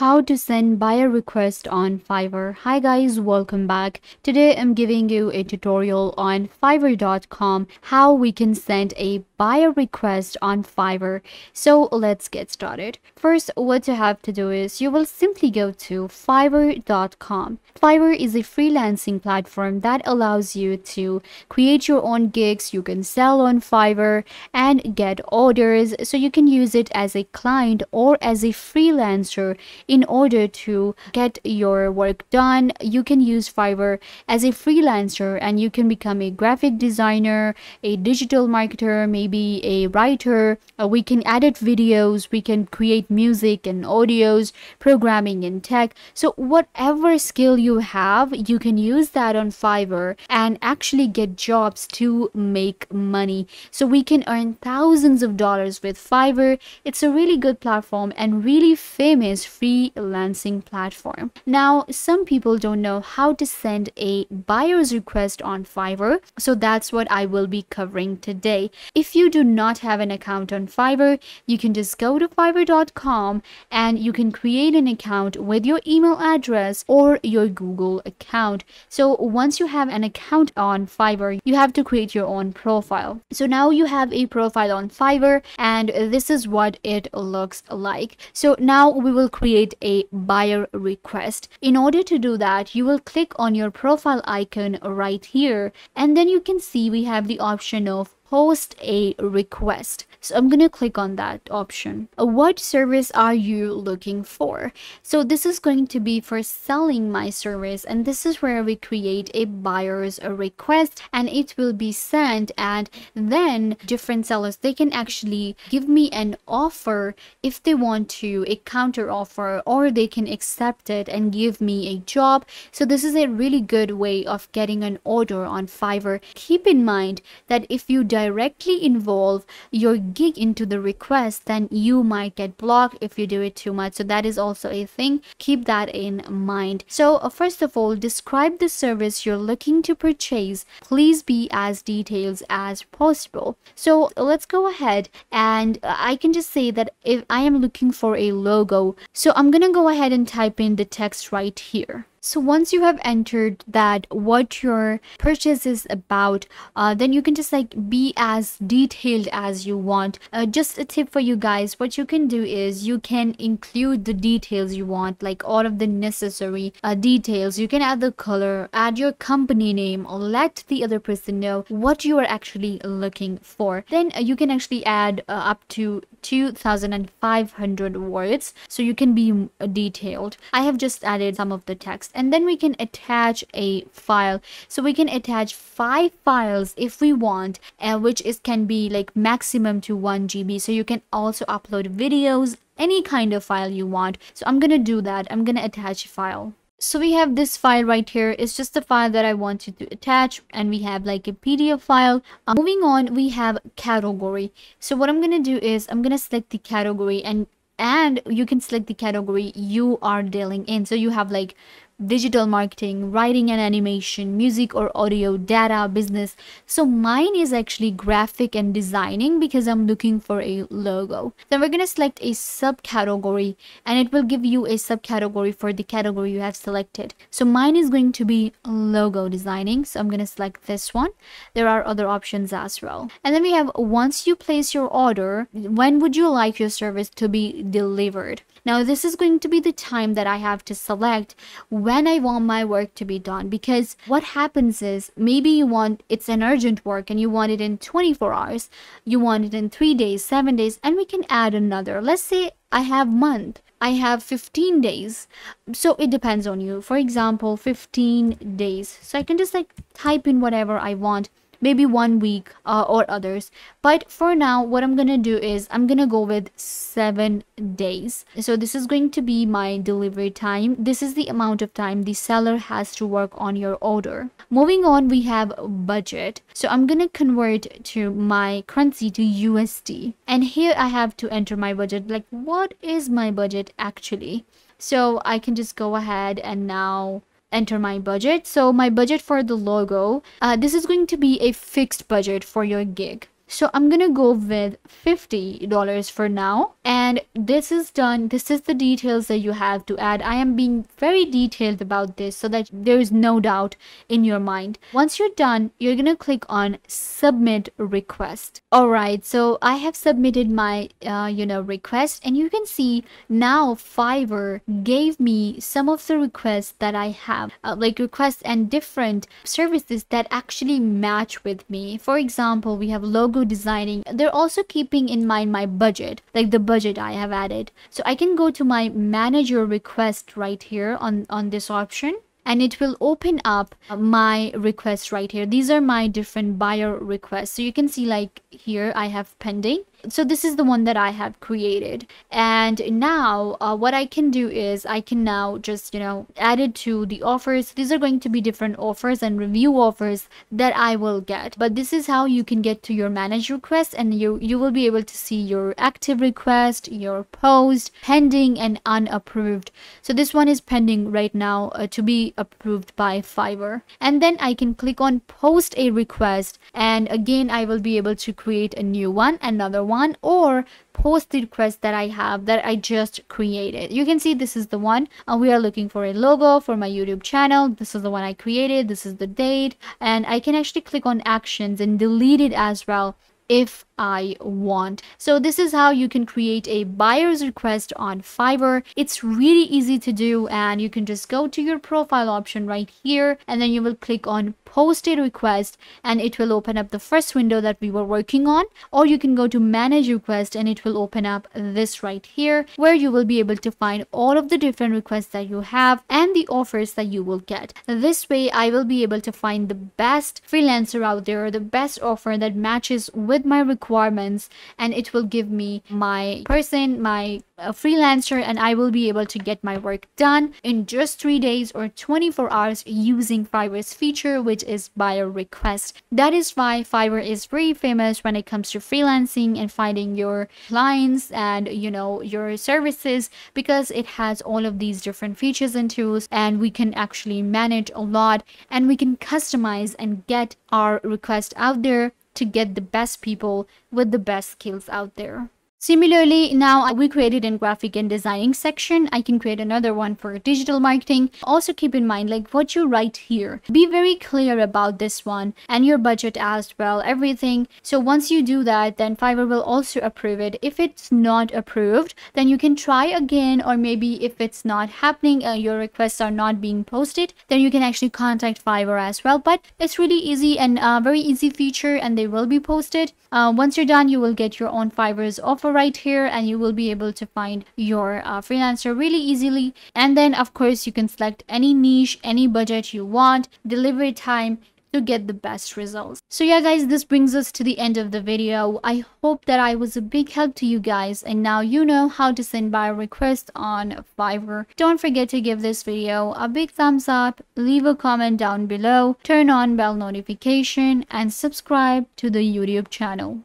how to send buyer request on Fiverr. Hi guys, welcome back. Today I'm giving you a tutorial on fiverr.com how we can send a buyer request on Fiverr. So let's get started. First, what you have to do is you will simply go to fiverr.com. Fiverr is a freelancing platform that allows you to create your own gigs, you can sell on Fiverr and get orders so you can use it as a client or as a freelancer in order to get your work done you can use fiverr as a freelancer and you can become a graphic designer a digital marketer maybe a writer. Uh, we can edit videos we can create music and audios programming and tech. So whatever skill you have you can use that on fiverr and actually get jobs to make money. So we can earn thousands of dollars with fiverr. It's a really good platform and really famous freelancing platform. Now, some people don't know how to send a buyer's request on Fiverr, so that's what I will be covering today. If you do not have an account on Fiverr, you can just go to fiverr.com and you can create an account with your email address or your Google account. So once you have an account on Fiverr, you have to create your own profile. So now you have a profile on Fiverr and this is what it looks like. So now we will create a buyer request. In order to do that, you will click on your profile icon right here and then you can see we have the option of post a request. So I'm going to click on that option. Uh, what service are you looking for? So this is going to be for selling my service and this is where we create a buyer's request and it will be sent and then different sellers they can actually give me an offer if they want to a counter offer or they can accept it and give me a job. So this is a really good way of getting an order on Fiverr. Keep in mind that if you directly involve your gig into the request, then you might get blocked if you do it too much. So that is also a thing. Keep that in mind. So uh, first of all, describe the service you're looking to purchase. Please be as detailed as possible. So let's go ahead and uh, I can just say that if I am looking for a logo, so I'm to go ahead and type in the text right here. So once you have entered that what your purchase is about, uh, then you can just like be as detailed as you want. Uh, just a tip for you guys, what you can do is you can include the details you want, like all of the necessary uh, details. You can add the color, add your company name, or let the other person know what you are actually looking for. Then uh, you can actually add uh, up to 2500 words so you can be uh, detailed. I have just added some of the text and then we can attach a file. So we can attach five files if we want uh, which is can be like maximum to 1 GB so you can also upload videos any kind of file you want. So I'm gonna do that. I'm gonna attach a file. So we have this file right here. It's just the file that i wanted to attach and we have like a pdf file. Um, moving on we have category. So what i'm gonna do is i'm gonna select the category and and you can select the category you are dealing in. So you have like digital marketing, writing and animation, music or audio, data, business. So mine is actually graphic and designing because I'm looking for a logo. Then we're going to select a subcategory and it will give you a subcategory for the category you have selected. So mine is going to be logo designing. So I'm going to select this one. There are other options as well. And then we have once you place your order, when would you like your service to be delivered? Now this is going to be the time that I have to select when I want my work to be done because what happens is maybe you want it's an urgent work and you want it in 24 hours, you want it in 3 days, 7 days and we can add another. Let's say I have month I have 15 days. So it depends on you. For example, 15 days. So I can just like type in whatever I want maybe one week uh, or others. But for now what i'm gonna do is i'm gonna go with seven days. So this is going to be my delivery time. This is the amount of time the seller has to work on your order. Moving on we have budget. So i'm gonna convert to my currency to usd and here i have to enter my budget. Like what is my budget actually? So i can just go ahead and now enter my budget. So my budget for the logo, uh, this is going to be a fixed budget for your gig. So I'm going to go with $50 for now. And this is done. This is the details that you have to add. I am being very detailed about this so that there is no doubt in your mind. Once you're done, you're going to click on submit request. All right. So I have submitted my, uh, you know, request and you can see now Fiverr gave me some of the requests that I have, uh, like requests and different services that actually match with me. For example, we have logo designing. They're also keeping in mind my budget, like the budget I have added. So I can go to my manager request right here on, on this option and it will open up my requests right here. These are my different buyer requests. So you can see like here I have pending so this is the one that I have created. And now uh, what I can do is I can now just you know add it to the offers. These are going to be different offers and review offers that I will get. But this is how you can get to your manage request and you you will be able to see your active request your post pending and unapproved. So this one is pending right now uh, to be approved by Fiverr. And then I can click on post a request and again I will be able to create a new one another one or post the request that I have that I just created. You can see this is the one. Uh, we are looking for a logo for my YouTube channel. This is the one I created. This is the date. And I can actually click on actions and delete it as well if I want. So this is how you can create a buyer's request on Fiverr. It's really easy to do and you can just go to your profile option right here and then you will click on post a request and it will open up the first window that we were working on or you can go to manage request and it will open up this right here where you will be able to find all of the different requests that you have and the offers that you will get. This way I will be able to find the best freelancer out there, or the best offer that matches with my requirements and it will give me my person, my uh, freelancer and I will be able to get my work done in just 3 days or 24 hours using Fiverr's feature which is buyer request. That is why Fiverr is very famous when it comes to freelancing and finding your clients and you know your services because it has all of these different features and tools and we can actually manage a lot and we can customize and get our request out there to get the best people with the best skills out there. Similarly, now we created in graphic and designing section. I can create another one for digital marketing. Also keep in mind like what you write here. Be very clear about this one and your budget as well, everything. So once you do that, then Fiverr will also approve it. If it's not approved, then you can try again or maybe if it's not happening, uh, your requests are not being posted, then you can actually contact Fiverr as well. But it's really easy and uh, very easy feature and they will be posted. Uh, once you're done, you will get your own Fiverr's offer right here and you will be able to find your uh, freelancer really easily and then of course you can select any niche any budget you want delivery time to get the best results. So yeah guys, this brings us to the end of the video. I hope that I was a big help to you guys and now you know how to send buyer requests on Fiverr. Don't forget to give this video a big thumbs up, leave a comment down below, turn on bell notification and subscribe to the YouTube channel.